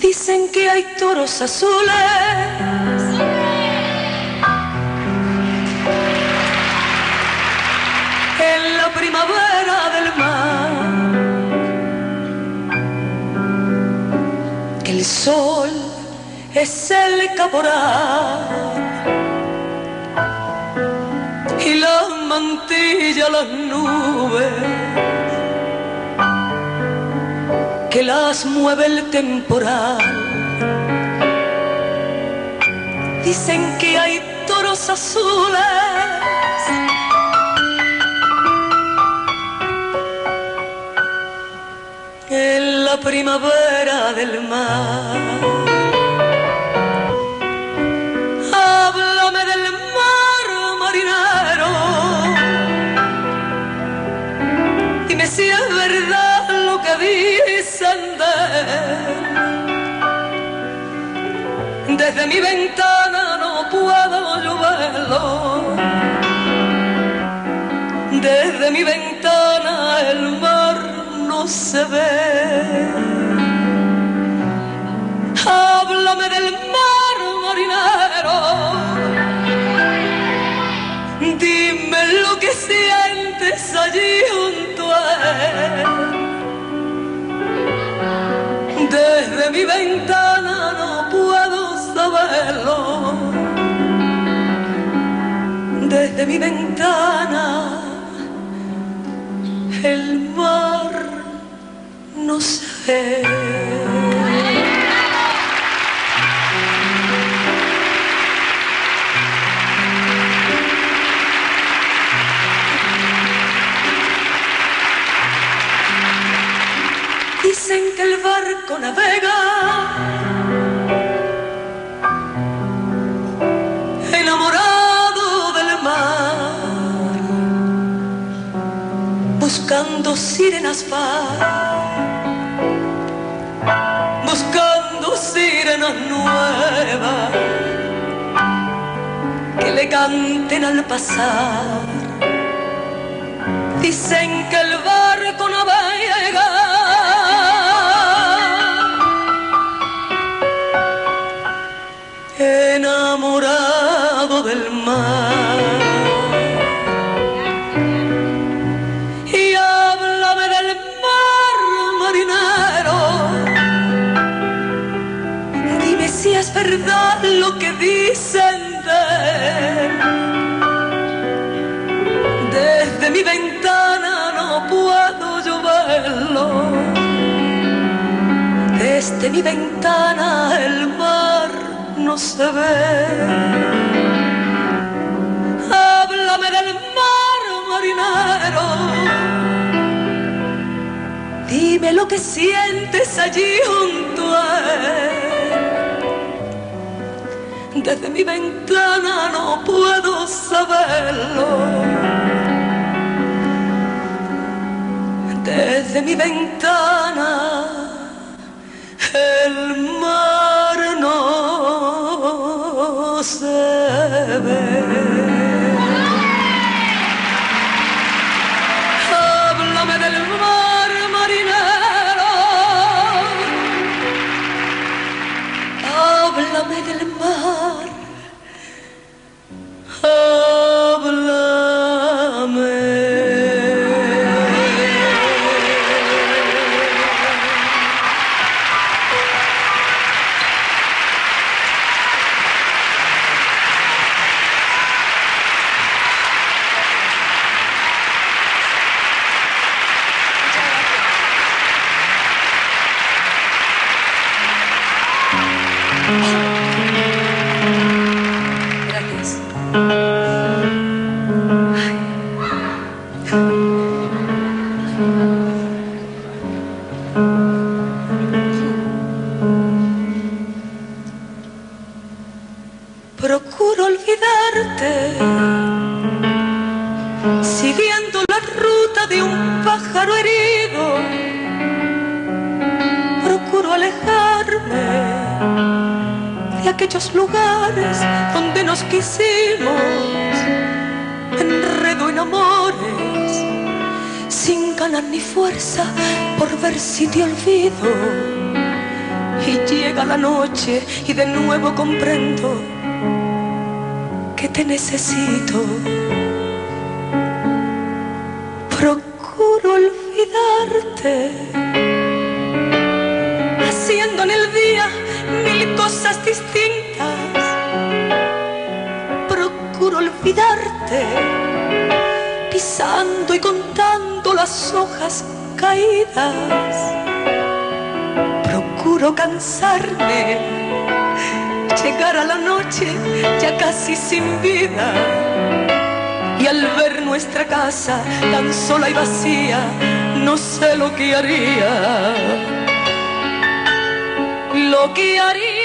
Dicen que hay toros azules sol es el caporal y la mantilla las nubes que las mueve el temporal. Dicen que hay toros azules la primavera del mar. Háblame del mar, marinero. Dime si es verdad lo que dicen de él. Desde mi ventana no puedo yo verlo. Desde mi ventana se ve. Háblame del mar, marinero. Dime lo que sientes allí junto a él. Desde mi ventana no puedo saberlo. Desde mi ventana el mar no ve. Dicen que el barco navega enamorado del mar, buscando sirenas sirenas nuevas que le canten al pasar. Dicen que el verdad lo que dicen de. Desde mi ventana no puedo yo verlo. Desde mi ventana el mar no se ve. Háblame del mar, marinero. Dime lo que sientes allí junto a él. Desde mi ventana no puedo saberlo. Desde mi ventana el mar no se ve. Procuro olvidarte, siguiendo la ruta de un pájaro herido. Procuro alejarme aquellos lugares donde nos quisimos, enredo en amores, sin ganar ni fuerza por ver si te olvido. Y llega la noche y de nuevo comprendo que te necesito. Procuro olvidarte, haciendo en el día mil cosas distintas. Procuro olvidarte, pisando y contando las hojas caídas. Procuro cansarme, llegar a la noche ya casi sin vida. Y al ver nuestra casa tan sola y vacía, no sé lo que haría lo que haría